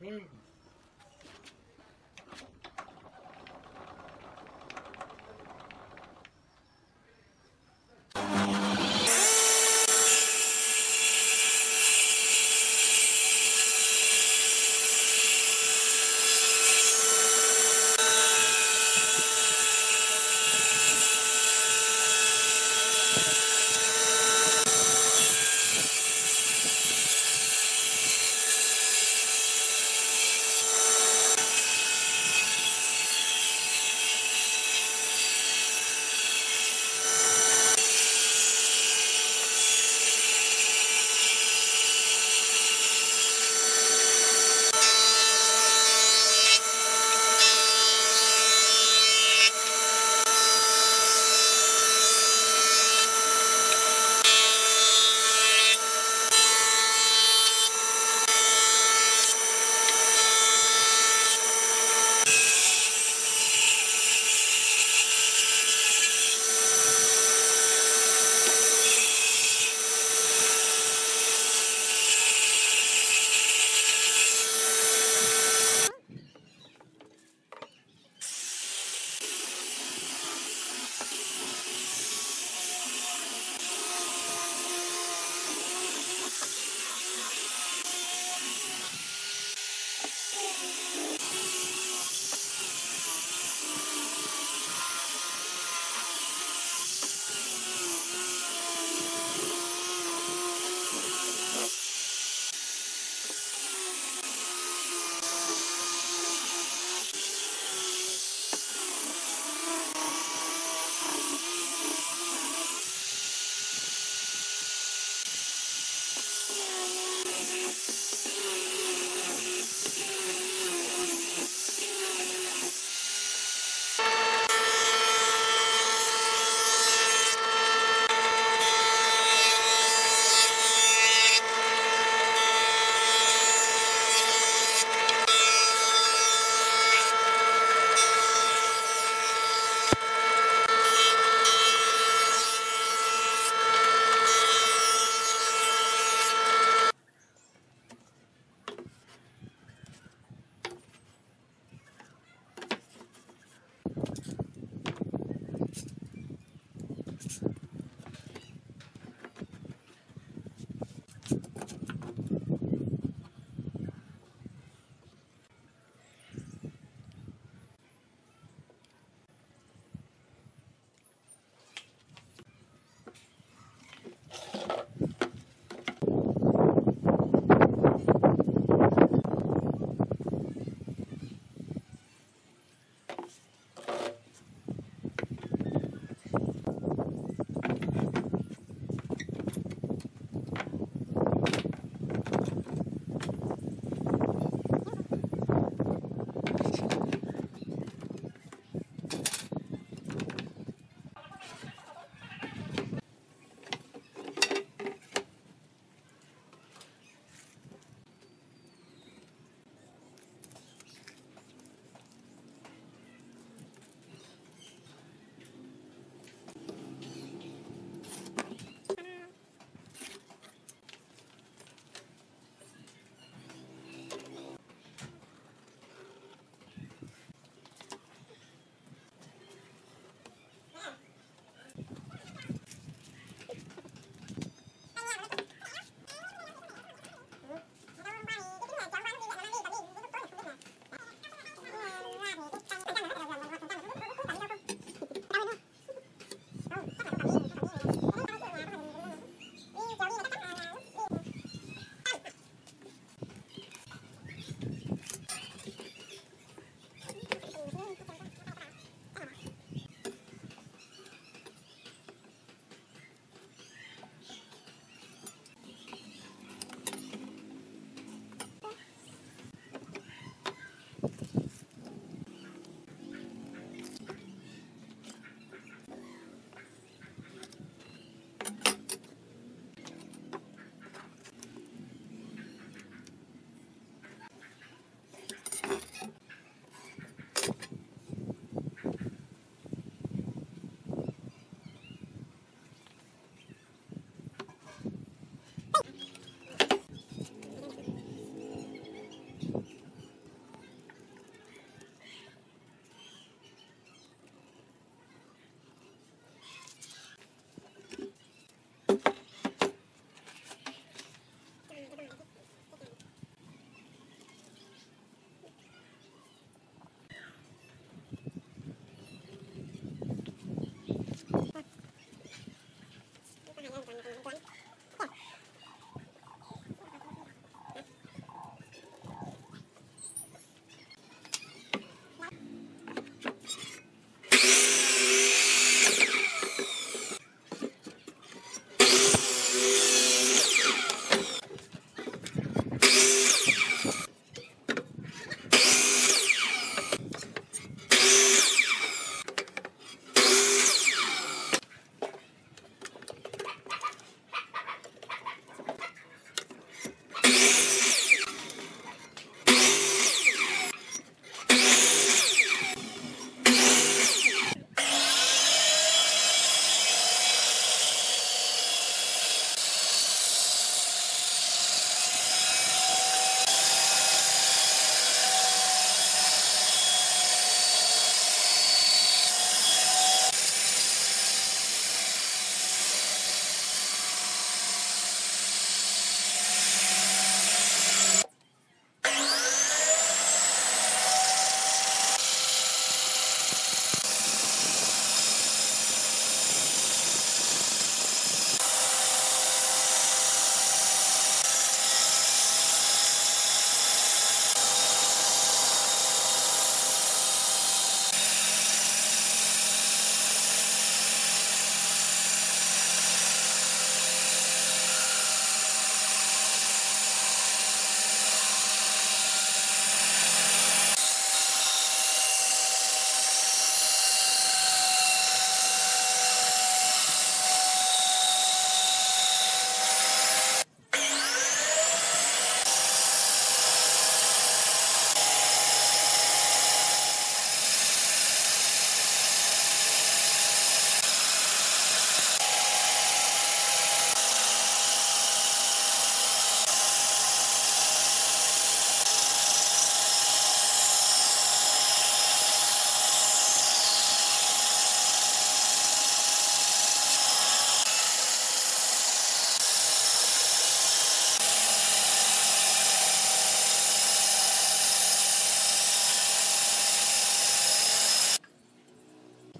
Very.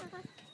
Ha ha ha.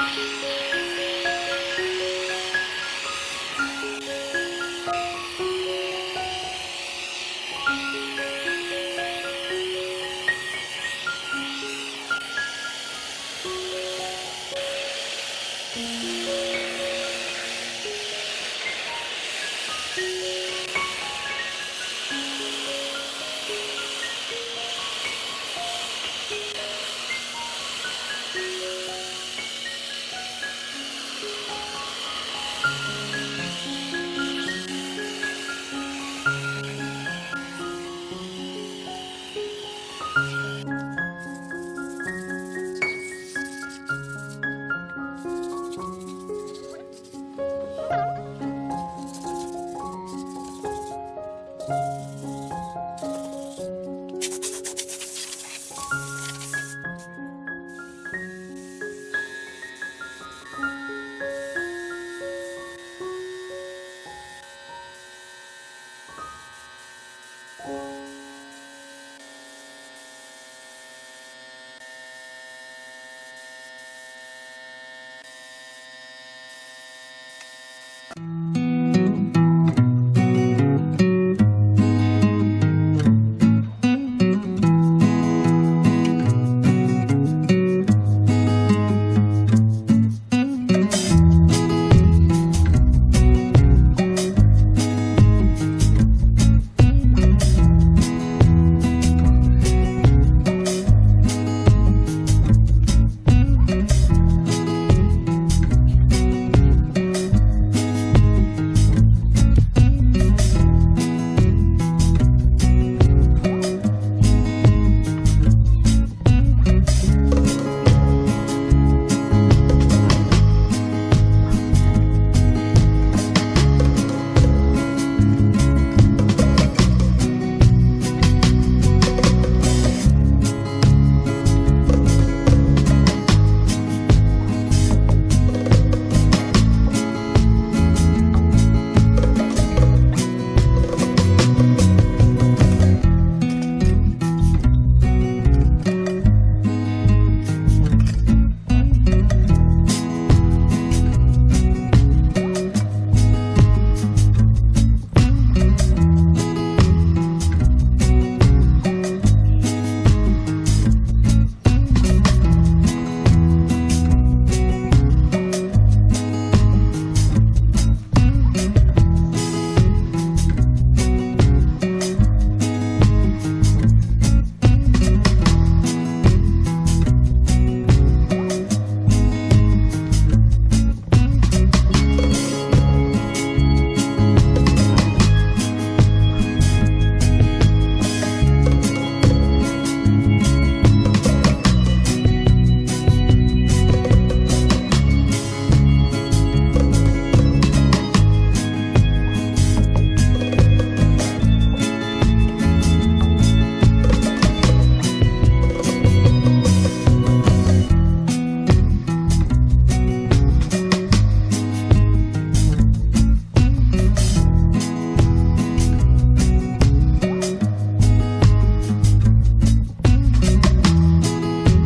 Música